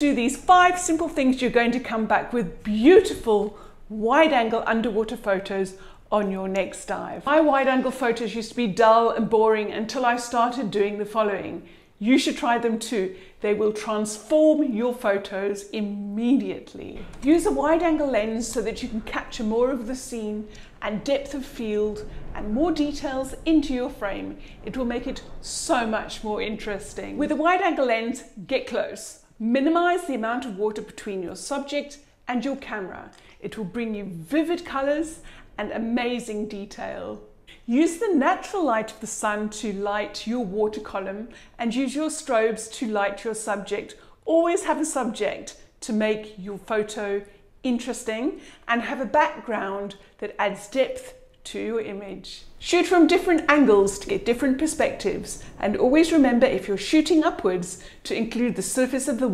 do these five simple things, you're going to come back with beautiful wide angle underwater photos on your next dive. My wide angle photos used to be dull and boring until I started doing the following. You should try them too. They will transform your photos immediately. Use a wide angle lens so that you can capture more of the scene and depth of field and more details into your frame. It will make it so much more interesting. With a wide angle lens, get close. Minimize the amount of water between your subject and your camera. It will bring you vivid colors and amazing detail. Use the natural light of the sun to light your water column and use your strobes to light your subject. Always have a subject to make your photo interesting and have a background that adds depth to your image. Shoot from different angles to get different perspectives and always remember if you're shooting upwards to include the surface of the